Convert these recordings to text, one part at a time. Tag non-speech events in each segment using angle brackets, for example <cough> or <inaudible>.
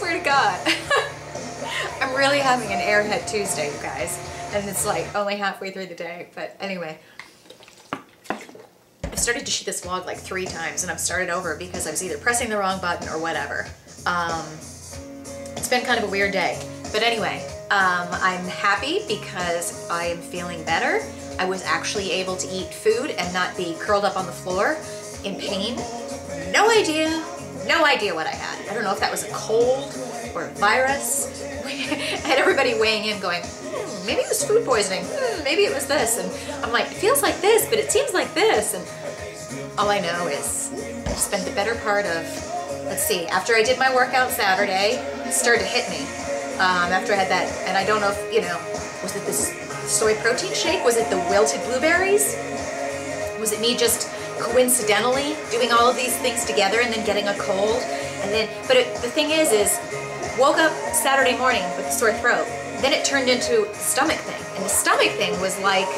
swear to God. <laughs> I'm really having an airhead Tuesday, you guys. And it's like only halfway through the day. But anyway, I started to shoot this vlog like three times and I've started over because I was either pressing the wrong button or whatever. Um, it's been kind of a weird day. But anyway, um, I'm happy because I am feeling better. I was actually able to eat food and not be curled up on the floor in pain. No idea, no idea what I had. I don't know if that was a cold or a virus. <laughs> I had everybody weighing in going, hmm, maybe it was food poisoning, hmm, maybe it was this. And I'm like, it feels like this, but it seems like this. And all I know is I spent the better part of, let's see, after I did my workout Saturday, it started to hit me. Um, after I had that, and I don't know if, you know, was it this soy protein shake? Was it the wilted blueberries? Was it me just coincidentally doing all of these things together and then getting a cold? And then, but it, the thing is, is woke up Saturday morning with a sore throat. Then it turned into a stomach thing. And the stomach thing was like,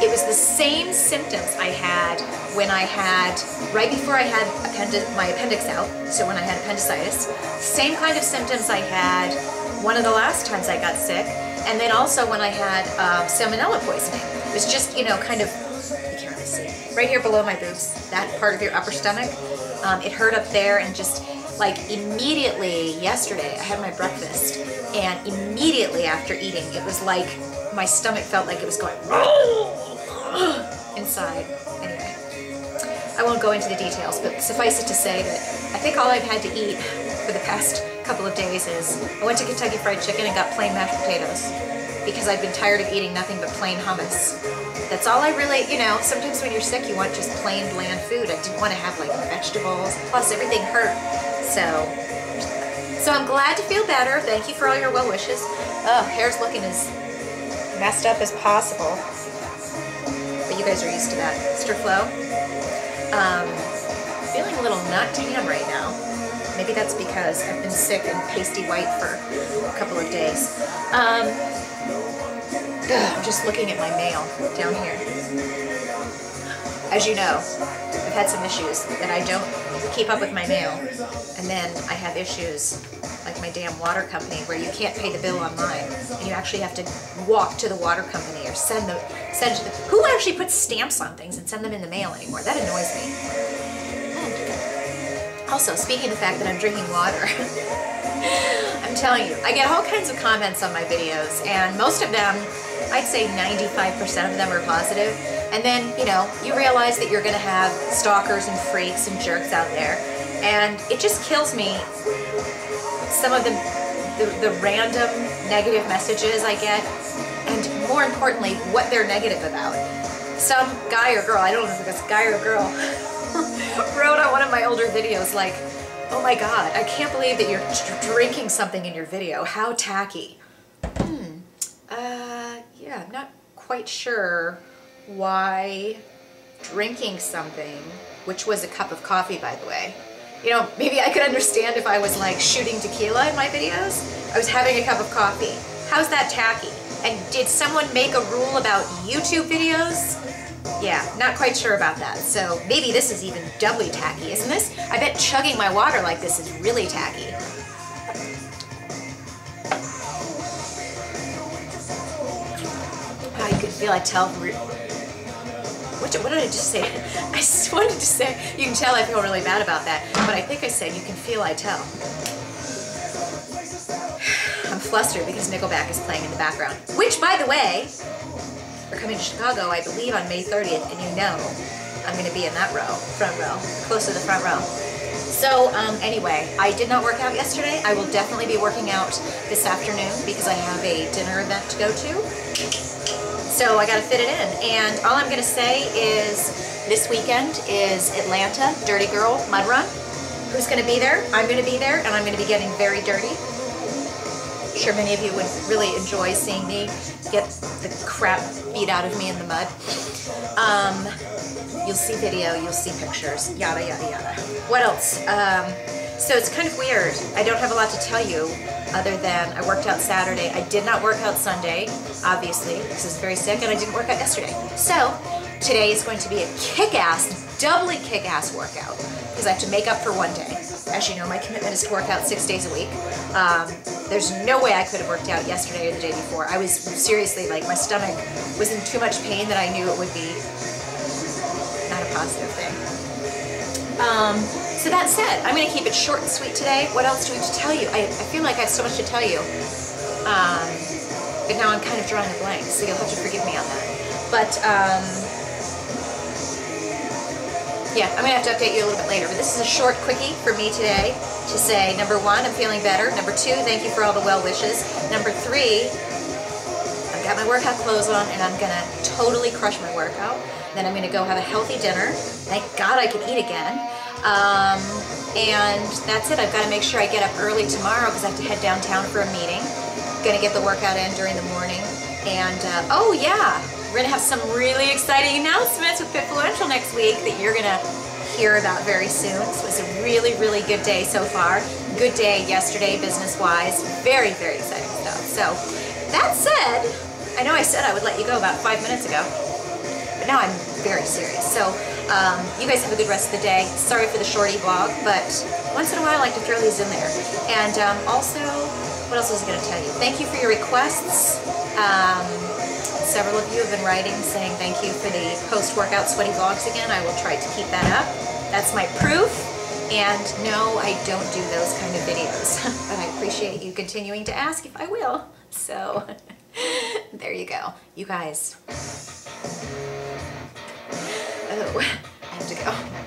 it was the same symptoms I had when I had, right before I had appendi my appendix out, so when I had appendicitis, same kind of symptoms I had one of the last times I got sick, and then also when I had um, salmonella poisoning. It was just, you know, kind of, can't really see, right here below my boobs, that part of your upper stomach. Um, it hurt up there and just like immediately yesterday I had my breakfast and immediately after eating it was like my stomach felt like it was going <gasps> inside. Anyway, I won't go into the details, but suffice it to say that I think all I've had to eat for the past couple of days is I went to Kentucky Fried Chicken and got plain mashed potatoes because I've been tired of eating nothing but plain hummus. That's all I really, you know, sometimes when you're sick you want just plain bland food. I didn't want to have like vegetables, plus everything hurt. So, so I'm glad to feel better. Thank you for all your well wishes. Oh, hair's looking as messed up as possible. But you guys are used to that. Mr. Flo, um, feeling a little nut tan right now. Maybe that's because I've been sick and pasty white for a couple of days. Um, I'm just looking at my mail down here. As you know, I've had some issues that I don't keep up with my mail. And then I have issues like my damn water company where you can't pay the bill online and you actually have to walk to the water company or send the send to the who actually puts stamps on things and send them in the mail anymore? That annoys me. Also, speaking of the fact that I'm drinking water, <laughs> I'm telling you, I get all kinds of comments on my videos and most of them I'd say 95% of them are positive. And then, you know, you realize that you're going to have stalkers and freaks and jerks out there. And it just kills me some of the, the, the random negative messages I get. And more importantly, what they're negative about. Some guy or girl, I don't know if it's guy or girl, <laughs> wrote on one of my older videos like, oh my god, I can't believe that you're drinking something in your video. How tacky. Hmm. Uh, yeah, I'm not quite sure why drinking something, which was a cup of coffee, by the way. You know, maybe I could understand if I was like shooting tequila in my videos. I was having a cup of coffee. How's that tacky? And did someone make a rule about YouTube videos? Yeah, not quite sure about that. So maybe this is even doubly tacky, isn't this? I bet chugging my water like this is really tacky. Oh, could feel I tell what, what did I just say? <laughs> I just wanted to say, you can tell I feel really bad about that, but I think I said you can feel I tell. <sighs> I'm flustered because Nickelback is playing in the background, which, by the way, we're coming to Chicago, I believe, on May 30th, and you know I'm going to be in that row, front row, close to the front row. So um, anyway, I did not work out yesterday. I will definitely be working out this afternoon because I have a dinner event to go to. So I got to fit it in. And all I'm going to say is this weekend is Atlanta Dirty Girl Mud Run. Who's going to be there? I'm going to be there, and I'm going to be getting very dirty. I'm sure many of you would really enjoy seeing me get the crap beat out of me in the mud. Um, you'll see video, you'll see pictures, yada, yada, yada. What else? Um, so it's kind of weird. I don't have a lot to tell you other than I worked out Saturday. I did not work out Sunday, obviously, because I was very sick, and I didn't work out yesterday. So Today is going to be a kick-ass, doubly kick-ass workout because I have to make up for one day. As you know, my commitment is to work out six days a week. Um, there's no way I could have worked out yesterday or the day before. I was seriously like, my stomach was in too much pain that I knew it would be not a positive thing. Um, so that said, I'm going to keep it short and sweet today. What else do we have to tell you? I, I feel like I have so much to tell you. Um, but now I'm kind of drawing a blank, so you'll have to forgive me on that. But, um, yeah, I'm gonna have to update you a little bit later, but this is a short quickie for me today to say, number one, I'm feeling better. Number two, thank you for all the well wishes. Number three, I've got my workout clothes on and I'm gonna totally crush my workout. Then I'm gonna go have a healthy dinner. Thank God I can eat again. Um, and that's it. I've got to make sure I get up early tomorrow because I have to head downtown for a meeting. Gonna get the workout in during the morning. And uh, oh yeah, we're gonna have some really exciting announcements with Fitfluential next week that you're gonna hear about very soon. So it's a really, really good day so far. Good day yesterday, business-wise. Very, very exciting stuff. So that said, I know I said I would let you go about five minutes ago, but now I'm very serious. So um, you guys have a good rest of the day. Sorry for the shorty vlog, but once in a while I like to throw these in there. And um, also, what else was I going to tell you? Thank you for your requests. Um, several of you have been writing saying thank you for the post-workout sweaty vlogs again. I will try to keep that up. That's my proof. And no, I don't do those kind of videos, <laughs> but I appreciate you continuing to ask if I will. So <laughs> there you go. You guys. I have to go.